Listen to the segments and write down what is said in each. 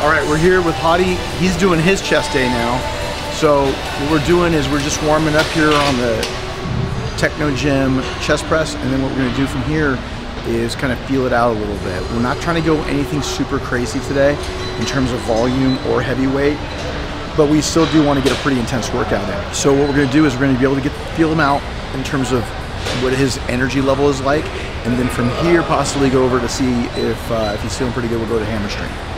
All right, we're here with Hadi. He's doing his chest day now. So what we're doing is we're just warming up here on the Technogym chest press, and then what we're gonna do from here is kind of feel it out a little bit. We're not trying to go anything super crazy today in terms of volume or heavy weight, but we still do want to get a pretty intense workout in. So what we're gonna do is we're gonna be able to get feel him out in terms of what his energy level is like, and then from here possibly go over to see if uh, if he's feeling pretty good. We'll go to hammer strength.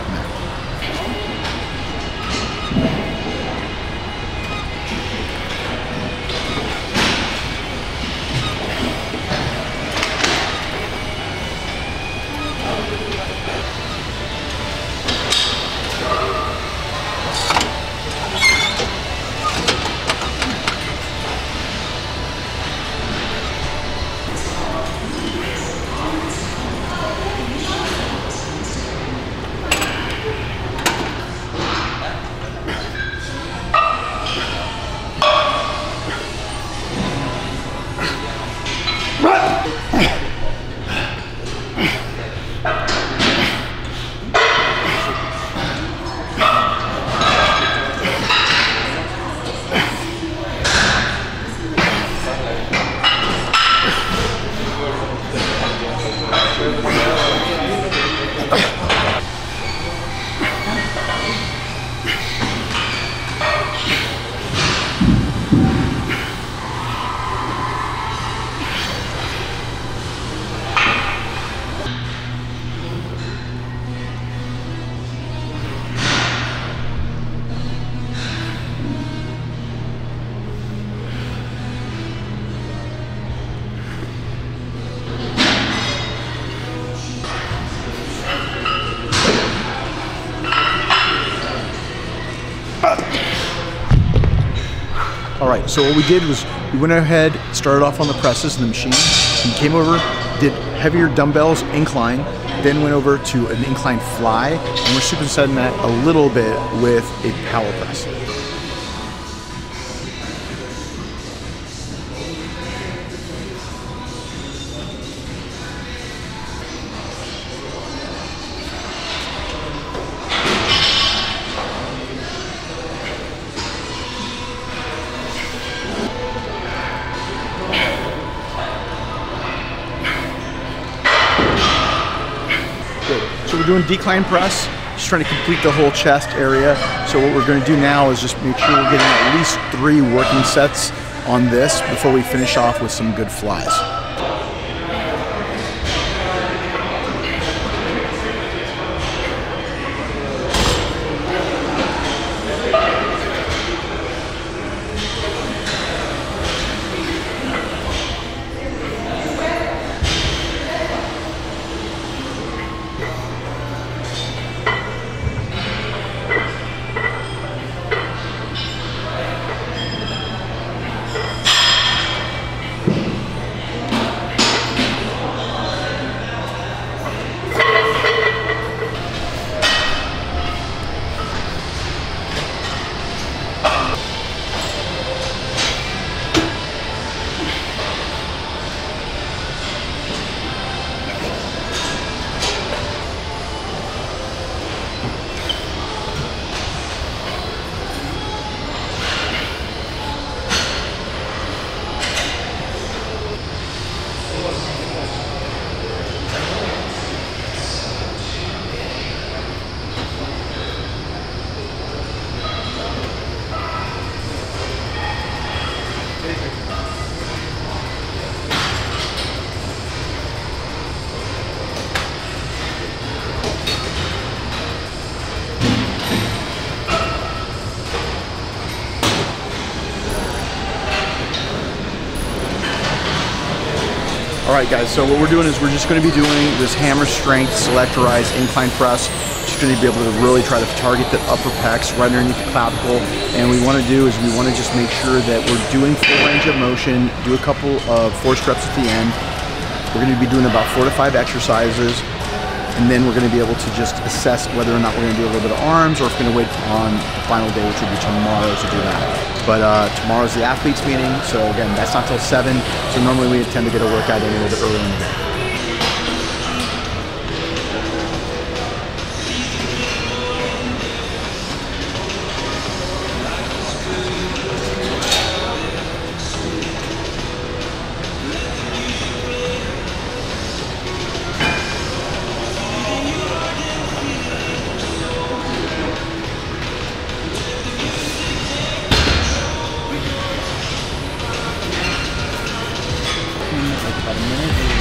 Right, so what we did was we went ahead, started off on the presses and the machine, and came over, did heavier dumbbells incline, then went over to an incline fly, and we're supersetting that a little bit with a power press. So we're doing decline press, just trying to complete the whole chest area. So what we're going to do now is just make sure we're getting at least three working sets on this before we finish off with some good flies. All right, guys, so what we're doing is we're just gonna be doing this hammer strength selectorized incline press. Just gonna be able to really try to target the upper pecs right underneath the clavicle. And we wanna do is we wanna just make sure that we're doing full range of motion, do a couple of force reps at the end. We're gonna be doing about four to five exercises. And then we're gonna be able to just assess whether or not we're gonna do a little bit of arms or if we're gonna wait on the final day, which will be tomorrow to do that. But uh, tomorrow's the athletes meeting, so again, that's not till seven. So normally we tend to get a workout in a little bit earlier in the day. para mí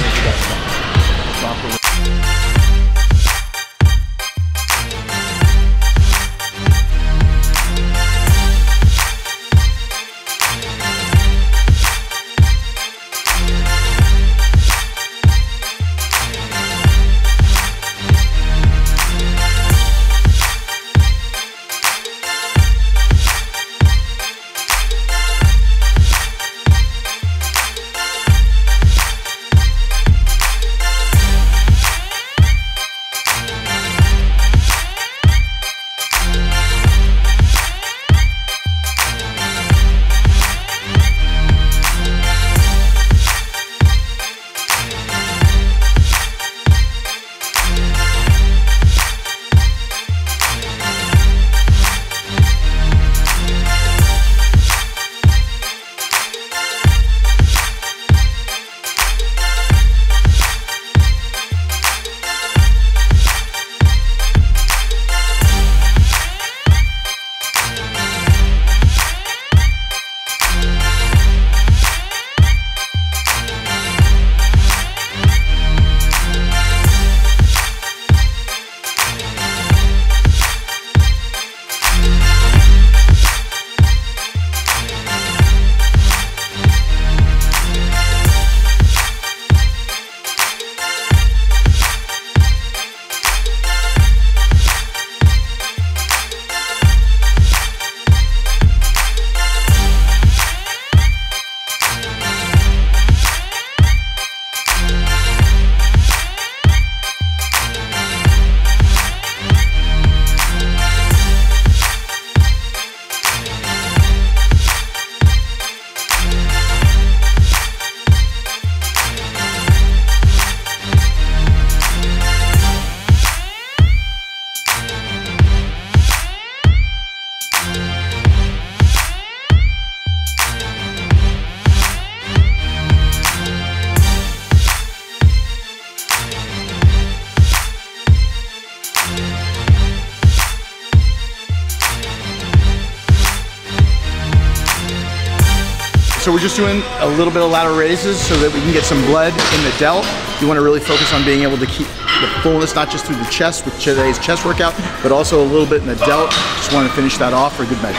So we're just doing a little bit of lateral raises so that we can get some blood in the delt. You wanna really focus on being able to keep the fullness, not just through the chest with today's chest workout, but also a little bit in the delt. Just wanna finish that off for a good measure.